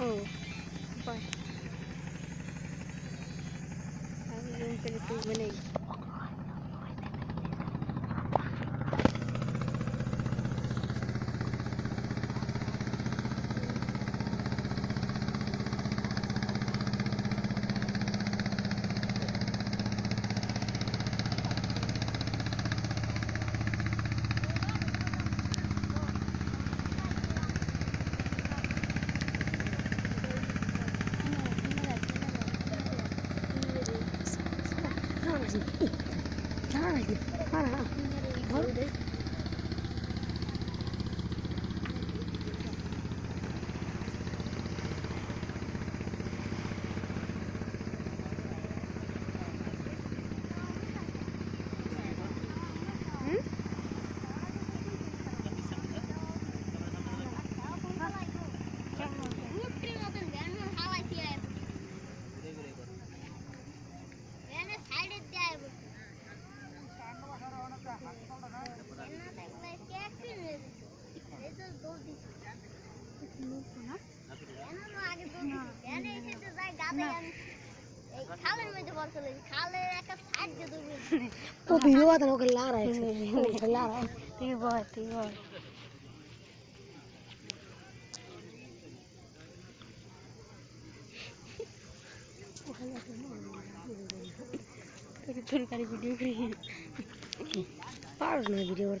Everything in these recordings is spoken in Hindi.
Oh. Bye. Ano yung pinatumanig? Charlie, Charlie, Charlie. वो वीडियो आता ना ला रहा है ला रहा है ठीक है बहुत ठीक है थोड़ी सारी वीडियो करी पार ना वीडियो और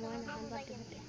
我感觉。